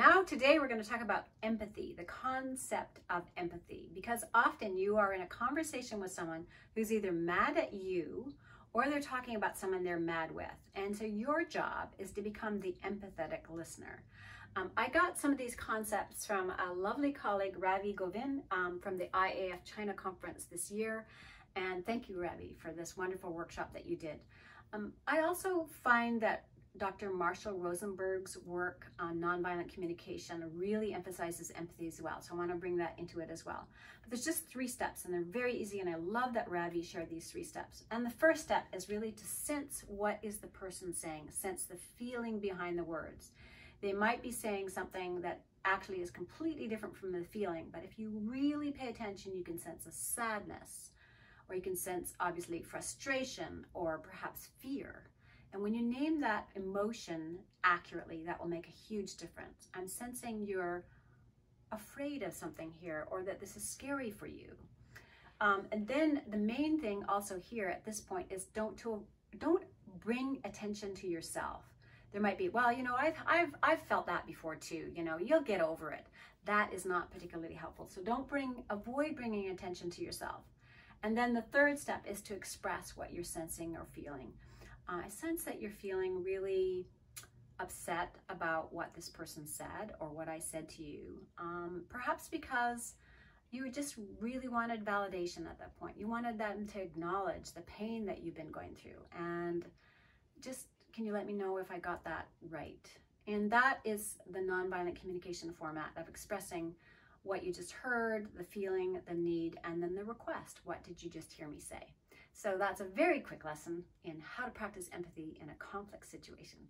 Now, today we're going to talk about empathy, the concept of empathy, because often you are in a conversation with someone who's either mad at you or they're talking about someone they're mad with. And so your job is to become the empathetic listener. Um, I got some of these concepts from a lovely colleague, Ravi Govin, um, from the IAF China conference this year. And thank you, Ravi, for this wonderful workshop that you did. Um, I also find that Dr. Marshall Rosenberg's work on nonviolent communication really emphasizes empathy as well. So I want to bring that into it as well. But there's just three steps and they're very easy. And I love that Ravi shared these three steps. And the first step is really to sense what is the person saying, sense the feeling behind the words. They might be saying something that actually is completely different from the feeling. But if you really pay attention, you can sense a sadness or you can sense obviously frustration or perhaps fear. And when you name that emotion accurately, that will make a huge difference. I'm sensing you're afraid of something here or that this is scary for you. Um, and then the main thing also here at this point is don't to, don't bring attention to yourself. There might be, well, you know, I've, I've, I've felt that before too, you know, you'll get over it. That is not particularly helpful. So don't bring, avoid bringing attention to yourself. And then the third step is to express what you're sensing or feeling. Uh, I sense that you're feeling really upset about what this person said or what I said to you. Um, perhaps because you just really wanted validation at that point. You wanted them to acknowledge the pain that you've been going through. And just, can you let me know if I got that right? And that is the nonviolent communication format of expressing what you just heard, the feeling, the need, and then the request. What did you just hear me say? So that's a very quick lesson in how to practice empathy in a conflict situation.